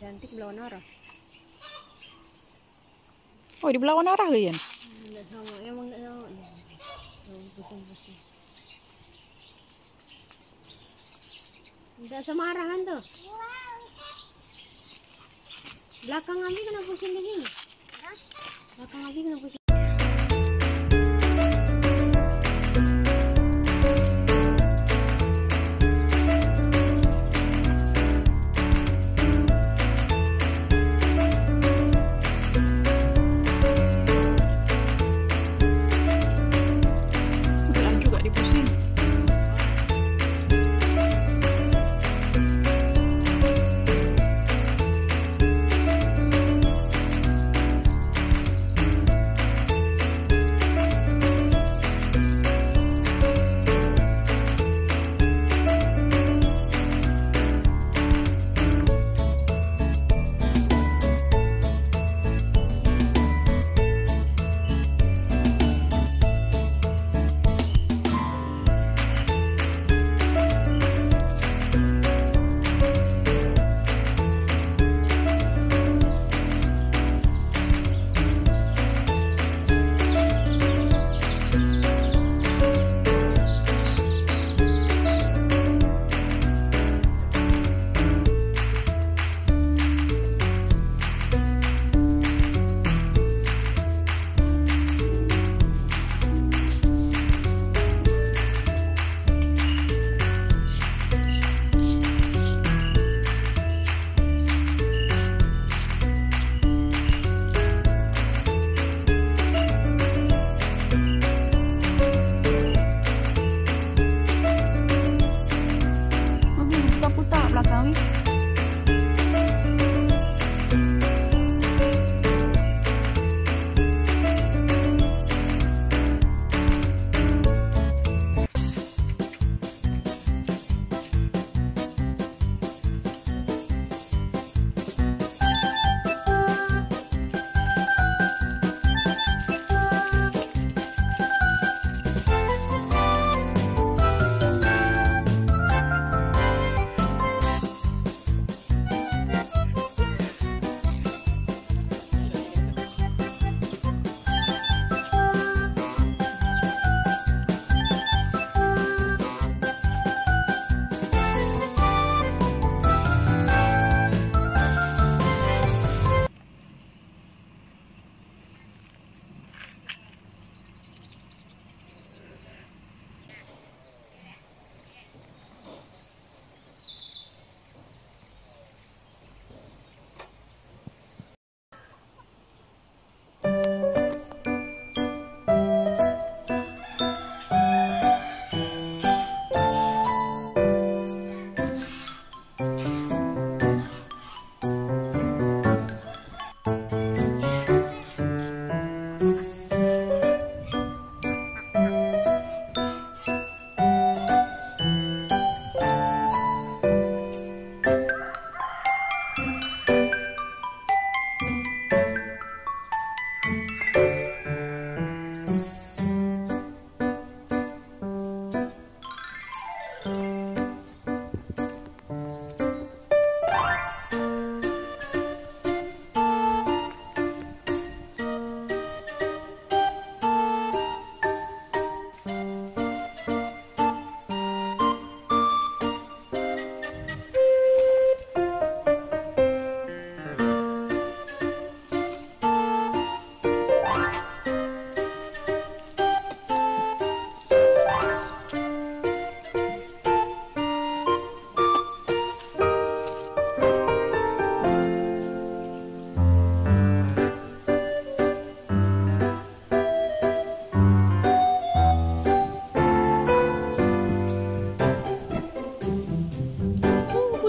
cantik belawan arah Oh, di belawan arah ke Yan? Nggak sama, emang nggak sama. Pusing-pusing. Nggak sama arah kan tuh? Belakang Abi kenapa pusing begini? Belakang Abi kenapa pusing?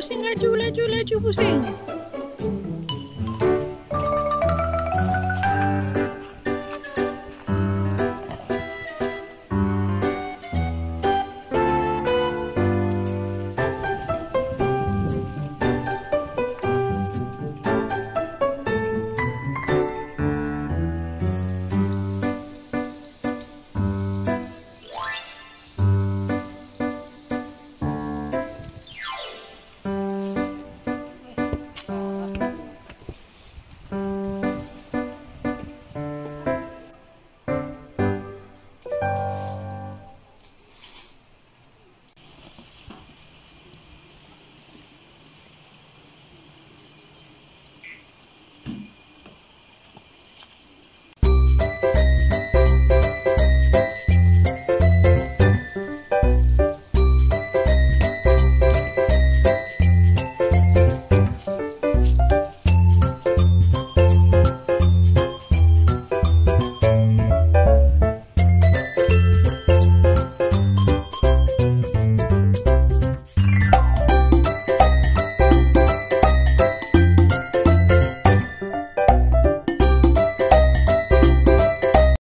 Pusing laju, laju, laju, pusing.